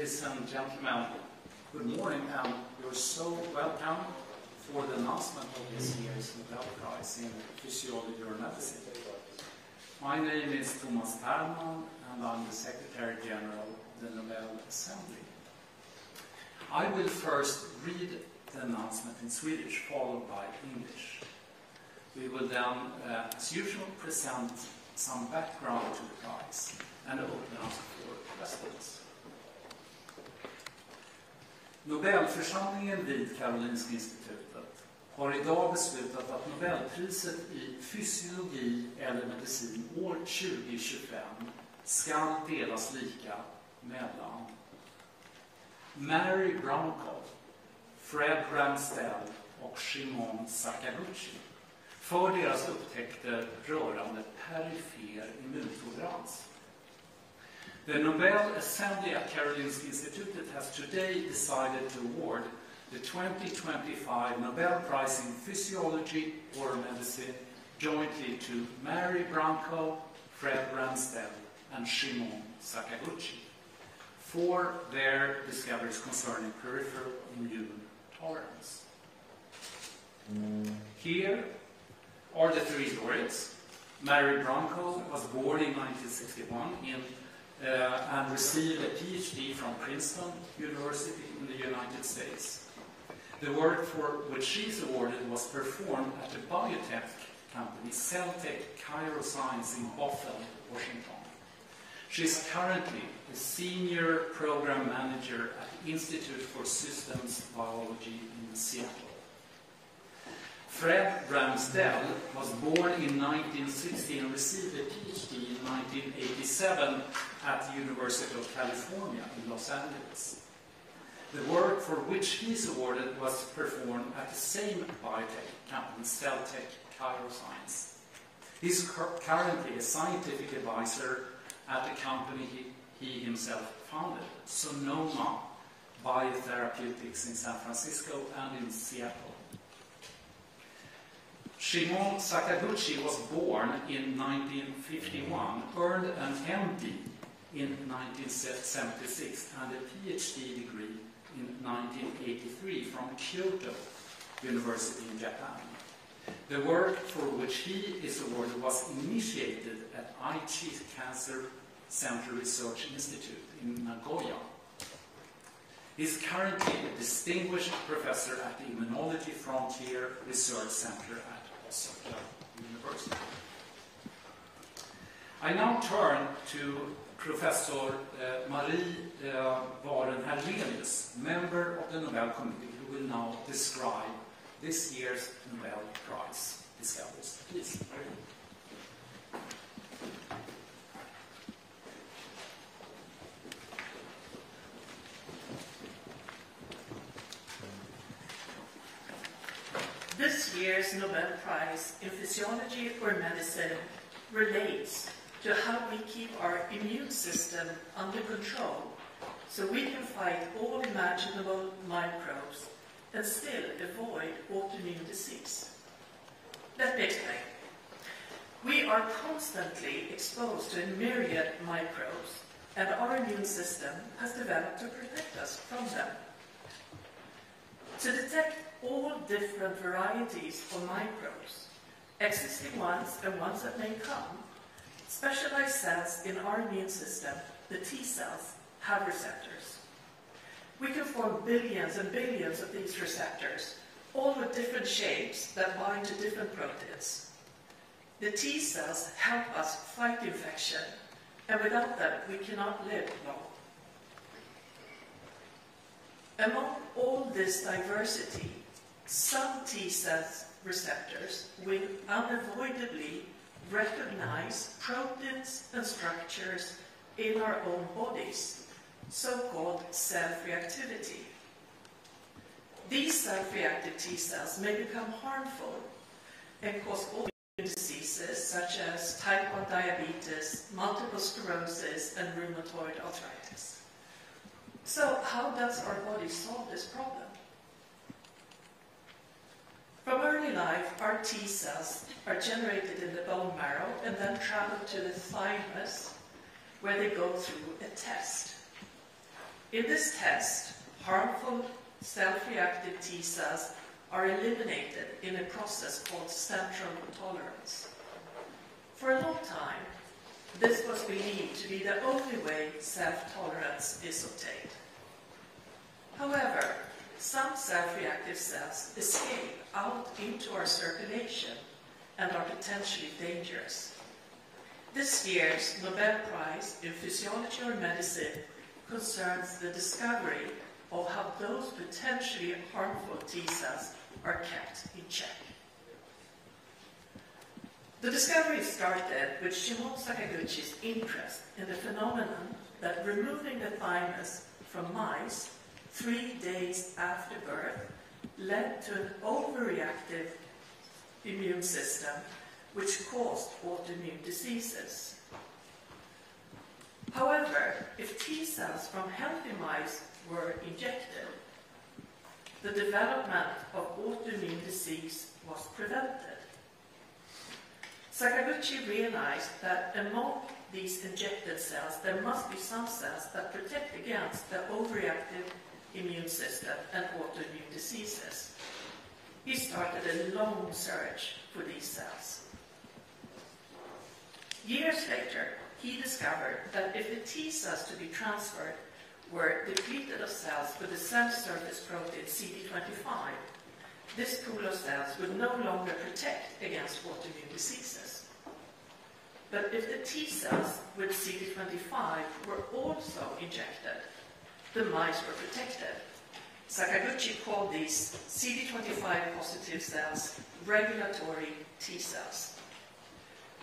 Ladies and gentlemen, good morning and you're so welcome for the announcement of this year's Nobel Prize in Physiology or Medicine. My name is Thomas Perlmann and I'm the Secretary General of the Nobel Assembly. I will first read the announcement in Swedish, followed by English. We will then, uh, as usual, present some background to the prize and open up for questions. Nobelförsamlingen vid Karolinska institutet har idag beslutat att Nobelpriset i fysiologi eller medicin år 2025 ska delas lika mellan Mary Browncoll, Fred Ramstell och Shimon Sakaguchi för deras upptäckter rörande perifer immuntolerans. The Nobel Assembly at Karolinska Institutet has today decided to award the 2025 Nobel Prize in Physiology or Medicine jointly to Mary Brunkow, Fred Ramsdell, and Shimon Sakaguchi for their discoveries concerning peripheral immune tolerance. Here are the three stories. Mary Brunkow was born in 1961 in Eh, and received a PhD from Princeton University in the United States. The work for which she is awarded was performed at the biotech company Celltech Chiroscience in Bothell, Washington. She is currently a senior program manager at the Institute for Systems Biology in Seattle. Fred Ramsdell was born in 1960 and received a PhD in 1987 at the University of California in Los Angeles. The work for which he is awarded was performed at the same biotech company, Celltech Chiroscience. is currently a scientific advisor at the company he, he himself founded, Sonoma Biotherapeutics in San Francisco and in Seattle. Shimon Sakaguchi was born in 1951, earned an MD in 1976 and a PhD degree in 1983 from Kyoto University in Japan. The work for which he is awarded was initiated at Aichi Cancer Center Research Institute in Nagoya. He is currently a distinguished professor at the Immunology Frontier Research Center University. I now turn to Professor uh, Marie uh, Wahren-Herlenius, member of the Nobel Committee, who will now describe this year's Nobel Prize discoveries. Please, Marie. This year's Nobel Prize in Physiology or Medicine relates to how we keep our immune system under control so we can fight all imaginable microbes and still avoid autoimmune disease. Let me explain. We are constantly exposed to a myriad microbes and our immune system has developed to protect us from them. To detect all different varieties of microbes, existing ones and ones that may come, specialized cells in our immune system, the T cells, have receptors. We can form billions and billions of these receptors, all with different shapes that bind to different proteins. The T cells help us fight infection, and without them, we cannot live long. Among all this diversity, some T cell receptors will unavoidably recognize proteins and structures in our own bodies, so-called self-reactivity. These self-reactive T cells may become harmful and cause autoimmune diseases such as type 1 diabetes, multiple sclerosis, and rheumatoid arthritis. So how does our body solve this problem? From early life, our T cells are generated in the bone marrow and then travel to the thymus, where they go through a test. In this test, harmful self-reactive T cells are eliminated in a process called central tolerance. For a long time, this was believed to be the only way self-tolerance is obtained. However, some self-reactive cells escape out into our circulation and are potentially dangerous. This year's Nobel Prize in Physiology or Medicine concerns the discovery of how those potentially harmful T cells are kept in check. The discovery started with Shimon Sakaguchi's interest in the phenomenon that removing the thymus from mice three days after birth led to an overreactive immune system which caused autoimmune diseases. However, if T cells from healthy mice were injected, the development of autoimmune disease was prevented. Sakaguchi realized that among these injected cells, there must be some cells that protect against the overreactive immune system and autoimmune diseases. He started a long search for these cells. Years later, he discovered that if the T cells to be transferred were depleted of cells with the cell surface protein CD25, this pool of cells would no longer protect against autoimmune diseases. But if the T cells with CD25 were also injected, the mice were protected. Sakaguchi called these CD25 positive cells regulatory T cells.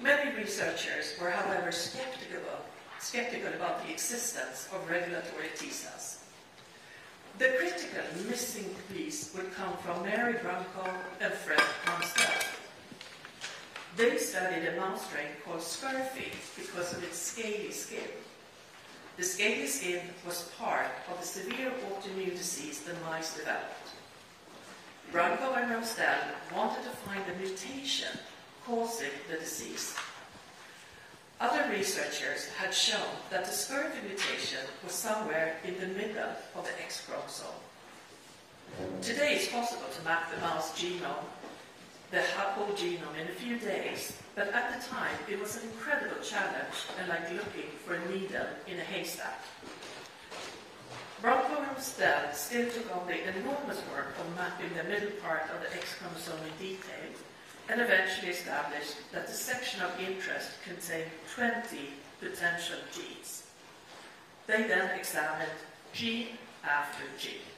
Many researchers were, however, skeptical, skeptical about the existence of regulatory T cells. The critical missing piece would come from Mary Brunkow and Fred Ramsdell. They studied a mouse strain called scurfy because of its scaly skin. The scaly skin was part of the severe autoimmune disease the mice developed. Brunkow and Ramsdell wanted to find the mutation causing the disease. Other researchers had shown that the scurfy mutation was somewhere in the middle of the X chromosome. Today it's possible to map the mouse genome, the whole genome, in a few days, but at the time it was an incredible challenge and like looking for a needle in a haystack. Brunkow and still took on the enormous work of mapping the middle part of the X chromosome in detail and eventually established that the section of interest contained 20 potential genes. They then examined gene after gene.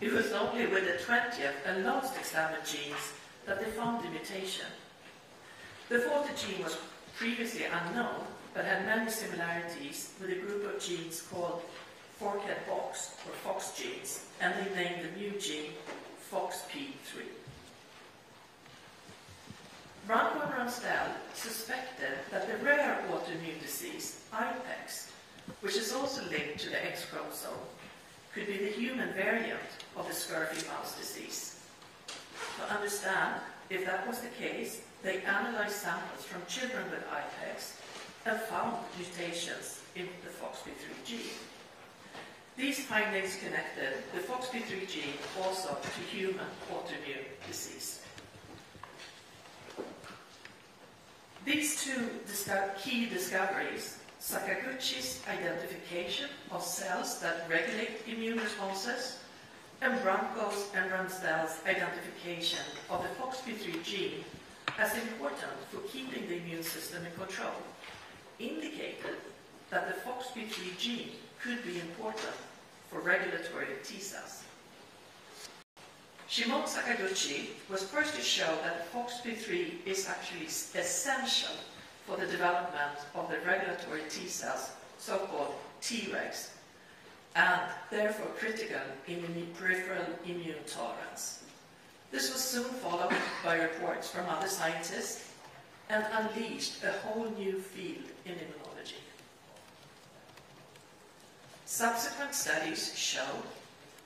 It was only with the 20th and last examined genes that they found the mutation. The 40th gene was previously unknown, but had many similarities with a group of genes called forkhead box or fox genes, and they named the new gene FOXP3. Brunkow and Ramsdell suspected that the rare autoimmune disease, IPEX, which is also linked to the X chromosome, could be the human variant of the scurfy mouse disease. To understand if that was the case, they analyzed samples from children with IPEX and found mutations in the FOXP3 gene. These findings connected the FOXP3 gene also to human autoimmune disease. These two key discoveries, Sakaguchi's identification of cells that regulate immune responses, and Brunkow's and Ramsdell's identification of the FOXP3 gene as important for keeping the immune system in control, indicated that the FOXP3 gene could be important for regulatory T cells. Shimon Sakaguchi was first to show that FOXP3 is actually essential for the development of the regulatory T cells, so-called Tregs, and therefore critical in peripheral immune tolerance. This was soon followed by reports from other scientists and unleashed a whole new field in immunology. Subsequent studies show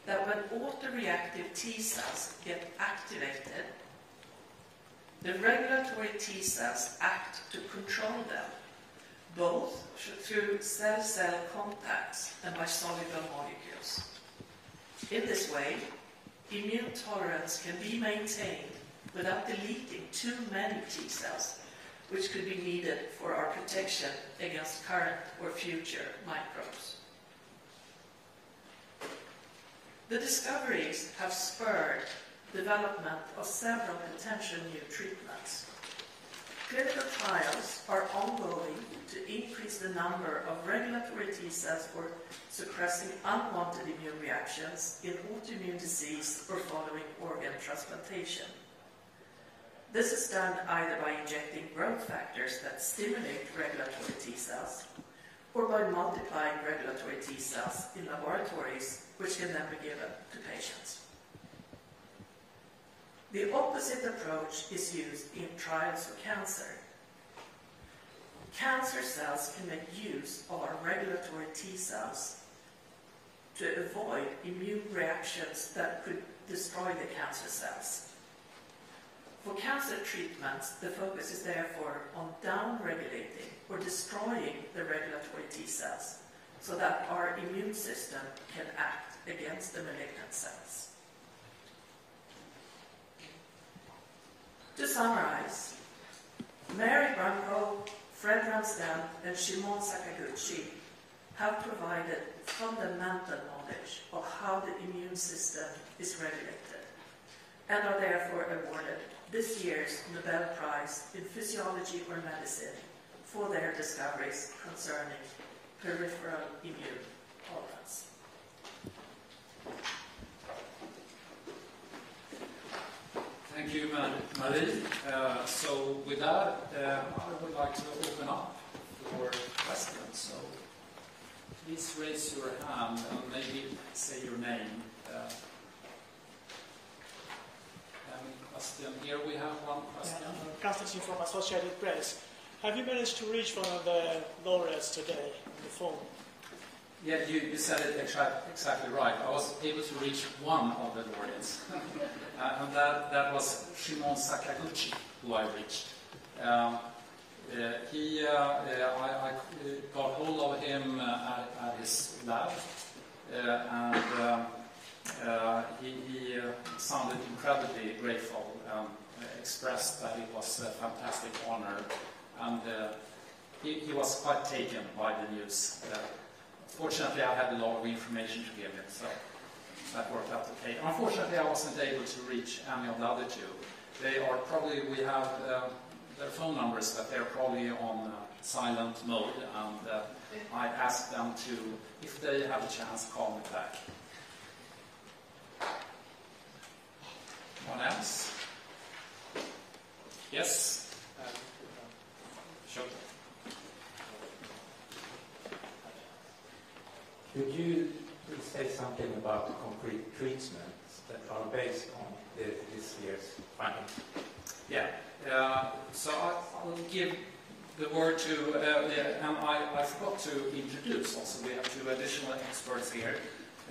that when autoreactive T cells get activated, the regulatory T cells act to control them, both through cell-cell contacts and by soluble molecules. In this way, immune tolerance can be maintained without deleting too many T cells, which could be needed for our protection against current or future microbes. The discoveries have spurred development of several potential new treatments. Clinical trials are ongoing to increase the number of regulatory T cells for suppressing unwanted immune reactions in autoimmune disease or following organ transplantation. This is done either by injecting growth factors that stimulate regulatory T cells or by multiplying regulatory T cells in laboratories, which can then be given to patients. The opposite approach is used in trials for cancer. Cancer cells can make use of our regulatory T cells to avoid immune reactions that could destroy the cancer cells. For cancer treatments, the focus is therefore on downregulating or destroying the regulatory T cells so that our immune system can act against the malignant cells. To summarize, Mary Brunkow, Fred Ramsdell, and Shimon Sakaguchi have provided fundamental knowledge of how the immune system is regulated and are therefore awarded this year's Nobel Prize in Physiology or Medicine for their discoveries concerning peripheral immune tolerance. Thank you, Marie. Uh, so with that, uh, I would like to open up for questions. So please raise your hand and maybe say your name. Uh, any question? Here we have one question. Yeah, Constantine from Associated Press. Have you managed to reach one of the laureates today on the phone? Yeah, you, you said it exact, exactly right. I was able to reach one of the laureates, uh, and that, that was Shimon Sakaguchi, who I reached. Um, uh, he, uh, uh I, I, got hold of him uh, at, at, his lab, uh, and um, he, he sounded incredibly grateful, um, expressed that it was a fantastic honor, and he, he, was quite taken by the news. Fortunately, I had a lot of information to give him, so that worked out okay. Unfortunately, I wasn't able to reach any of the other two. They are probably, we have uh, their phone numbers, but they're probably on uh, silent mode, and uh, I asked them to, if they have a chance, call me back. One else? Yes? Could you say something about the concrete treatments that are based on the, this year's findings? Yeah. Uh, so I, will give the word to, uh, yeah, and I, I, forgot to introduce also, we have two additional experts here.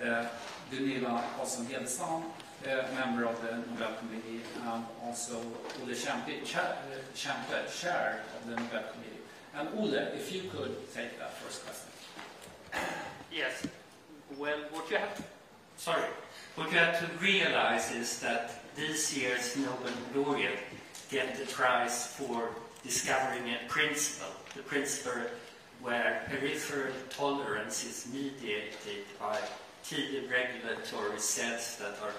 Uh, Gunilla Hedestam, uh, member of the Nobel Committee, and also Olle chair, uh, chair of the Nobel Committee. And Olle, if you could take that first question. Yes. Well, what you have sorry, what you have to realize is that this year's Nobel laureate get the prize for discovering a principle, the principle where peripheral tolerance is mediated by T regulatory cells that are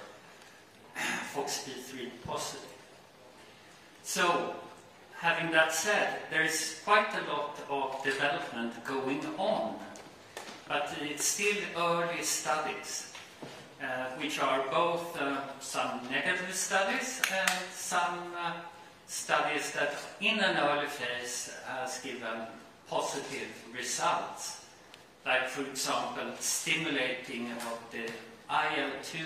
FOXP3 positive. So, having that said, there is quite a lot of development going on but it's still early studies, uh, which are both uh, some negative studies and some uh, studies that in an early phase has given positive results. Like, for example, stimulating of the IL-2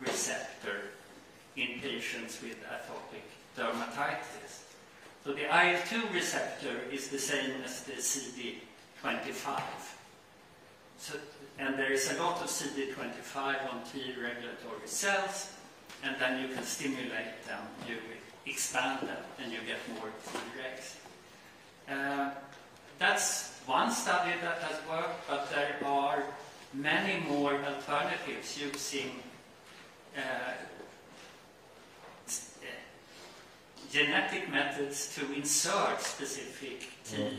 receptor in patients with atopic dermatitis. So the IL-2 receptor is the same as the CD25. So, and there is a lot of CD25 on T regulatory cells, and then you can stimulate them, you expand them, and you get more Tregs. Uh, that's one study that has worked, but there are many more alternatives using uh, uh, genetic methods to insert specific T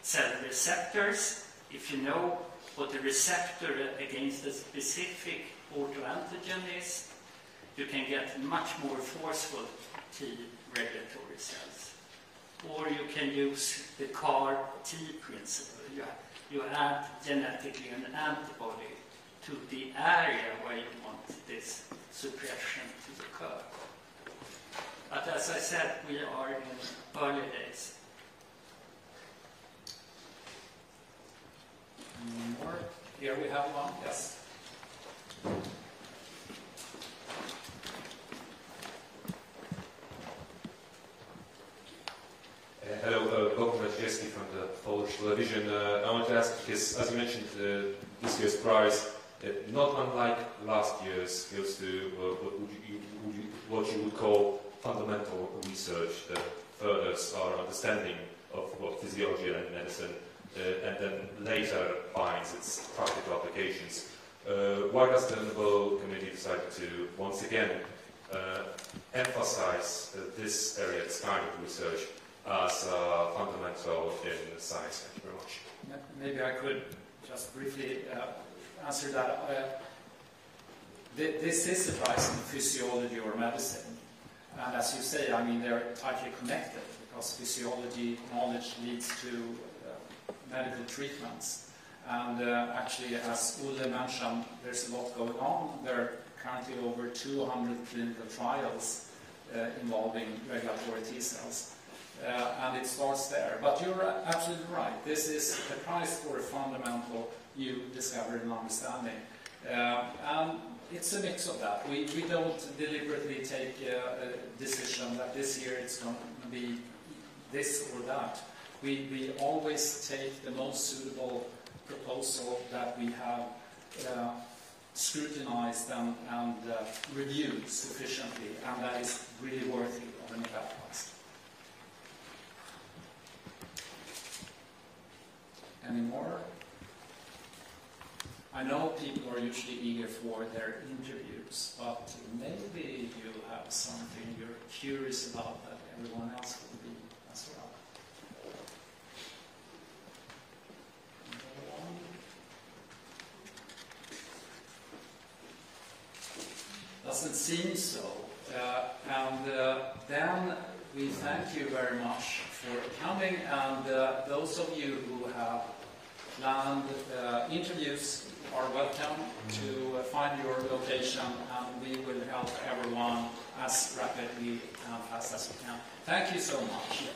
cell receptors. If you know what the receptor against a specific autoantigen is, you can get much more forceful T regulatory cells. Or you can use the CAR T principle. You, you add genetically an antibody to the area where you want this suppression to occur. But as I said, we are in early days. More? Here we have one, yes. Uh, Hello, uh, Radziecki from the Polish television. Uh, I want to ask, because as you mentioned, uh, this year's prize, uh, not unlike last year's, goes to uh, what, would you, would you, what you would call fundamental research that furthers our understanding of what physiology and medicine, and then later finds its practical applications. Uh, why does the Nobel Committee decide to once again uh, emphasize uh, this area, this kind of research, as uh, fundamental in science. Thank you very much. Maybe I could just briefly uh, answer that. Uh, thi- This is a prize in physiology or medicine. And as you say, I mean, they're tightly connected because physiology knowledge leads to uh, medical treatments. And uh, actually, as Olle mentioned, there's a lot going on. There are currently over 200 clinical trials uh, involving regulatory T cells. Uh, and it starts there. But you're absolutely right. This is the price for a fundamental new discovery and understanding. Uh, and it's a mix of that. We, we don't deliberately take uh, a decision that this year it's going to be this or that. We, we always take the most suitable proposal that we have uh, scrutinized and, and uh, reviewed sufficiently, and that is really worthy of an Nobel Prize. Any more? I know people are usually eager for their interviews, but maybe you have something you're curious about that everyone else will be as well. Doesn't seem so. Uh, and uh, then we thank you very much for coming. And uh, those of you who have planned interviews are welcome to find your location and we will help everyone as rapidly and fast as we can. Thank you so much.